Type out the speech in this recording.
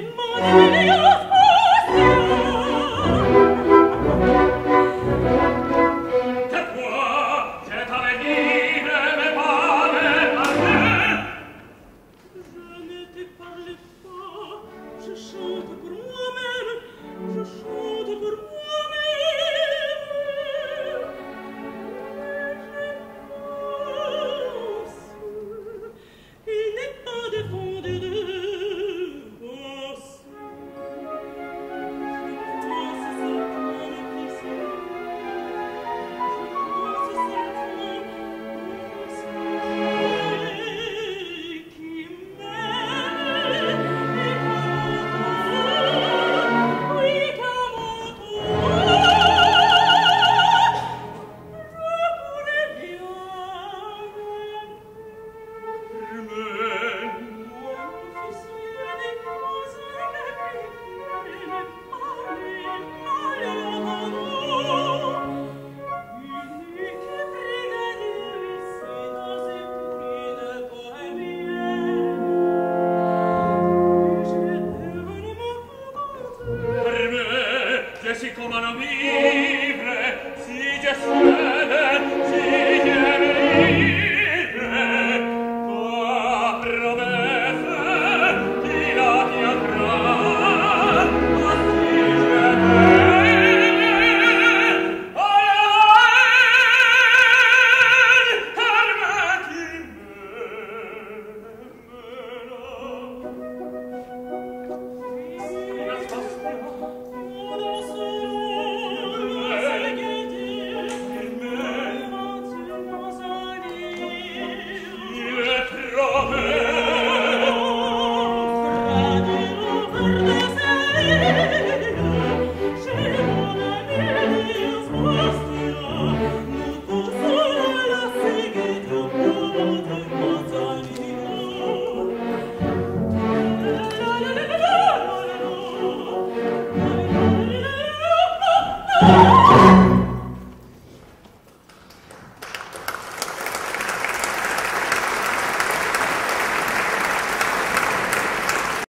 in mare mea